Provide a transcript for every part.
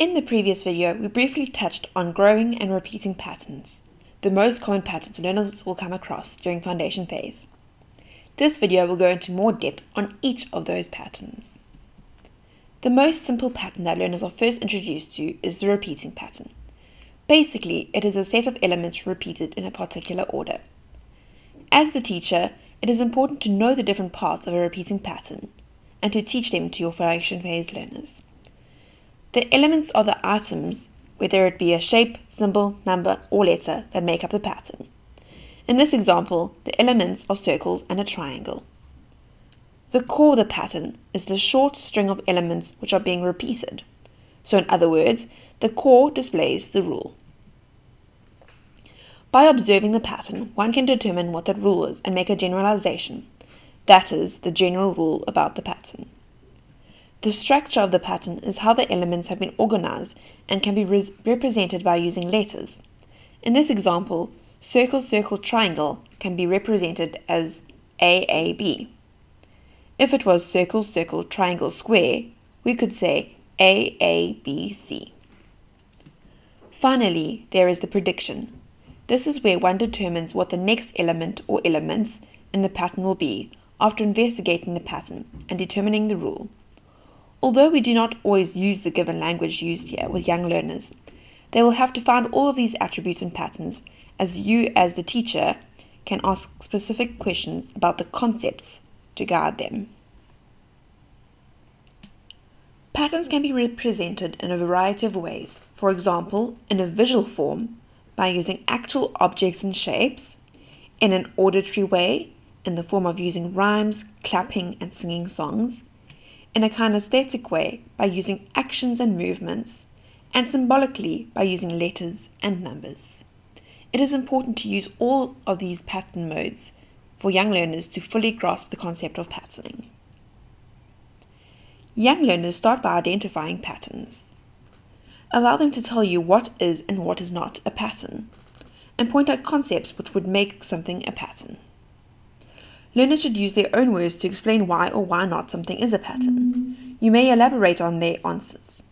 In the previous video, we briefly touched on growing and repeating patterns, the most common patterns learners will come across during foundation phase. This video will go into more depth on each of those patterns. The most simple pattern that learners are first introduced to is the repeating pattern. Basically, it is a set of elements repeated in a particular order. As the teacher, it is important to know the different parts of a repeating pattern and to teach them to your foundation phase learners. The elements are the items, whether it be a shape, symbol, number, or letter that make up the pattern. In this example, the elements are circles and a triangle. The core of the pattern is the short string of elements which are being repeated. So in other words, the core displays the rule. By observing the pattern, one can determine what that rule is and make a generalization. That is, the general rule about the pattern. The structure of the pattern is how the elements have been organized and can be re represented by using letters. In this example, circle, circle, triangle can be represented as AAB. If it was circle, circle, triangle, square, we could say AABC. Finally, there is the prediction. This is where one determines what the next element or elements in the pattern will be after investigating the pattern and determining the rule. Although we do not always use the given language used here with young learners, they will have to find all of these attributes and patterns as you, as the teacher, can ask specific questions about the concepts to guide them. Patterns can be represented in a variety of ways, for example, in a visual form by using actual objects and shapes, in an auditory way in the form of using rhymes, clapping, and singing songs, in a kinesthetic way by using actions and movements, and symbolically by using letters and numbers. It is important to use all of these pattern modes for young learners to fully grasp the concept of patterning. Young learners start by identifying patterns. Allow them to tell you what is and what is not a pattern, and point out concepts which would make something a pattern. Learners should use their own words to explain why or why not something is a pattern. You may elaborate on their answers.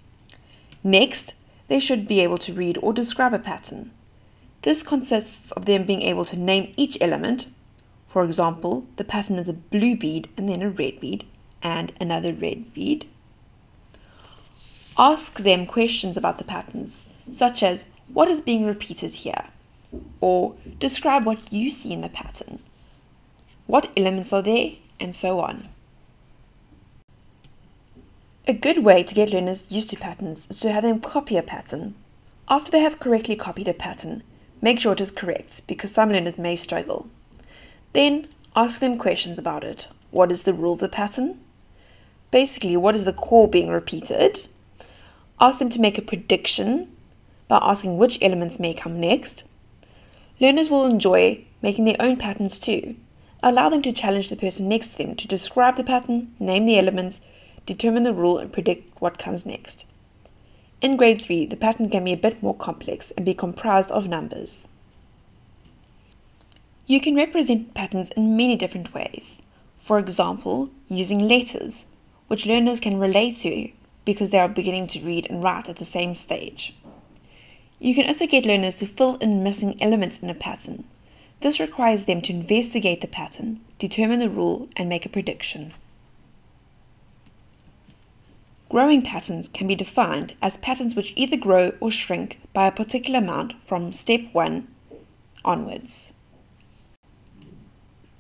Next, they should be able to read or describe a pattern. This consists of them being able to name each element. For example, the pattern is a blue bead and then a red bead and another red bead. Ask them questions about the patterns, such as what is being repeated here? Or describe what you see in the pattern. What elements are there? And so on. A good way to get learners used to patterns is to have them copy a pattern. After they have correctly copied a pattern, make sure it is correct because some learners may struggle. Then ask them questions about it. What is the rule of the pattern? Basically, what is the core being repeated? Ask them to make a prediction by asking which elements may come next. Learners will enjoy making their own patterns too. Allow them to challenge the person next to them to describe the pattern, name the elements, determine the rule, and predict what comes next. In grade 3, the pattern can be a bit more complex and be comprised of numbers. You can represent patterns in many different ways. For example, using letters, which learners can relate to because they are beginning to read and write at the same stage. You can also get learners to fill in missing elements in a pattern. This requires them to investigate the pattern, determine the rule, and make a prediction. Growing patterns can be defined as patterns which either grow or shrink by a particular amount from step 1 onwards.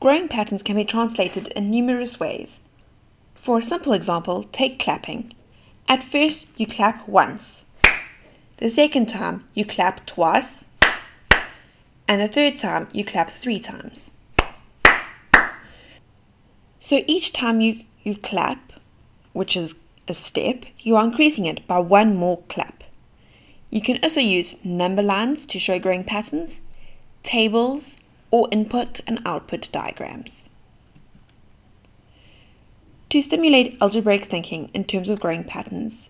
Growing patterns can be translated in numerous ways. For a simple example, take clapping. At first, you clap once. The second time, you clap twice. And the third time, you clap three times. So each time you, you clap, which is a step, you are increasing it by one more clap. You can also use number lines to show growing patterns, tables, or input and output diagrams. To stimulate algebraic thinking in terms of growing patterns,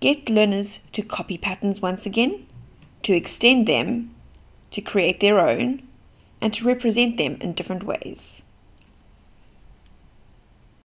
get learners to copy patterns once again, to extend them, to create their own, and to represent them in different ways.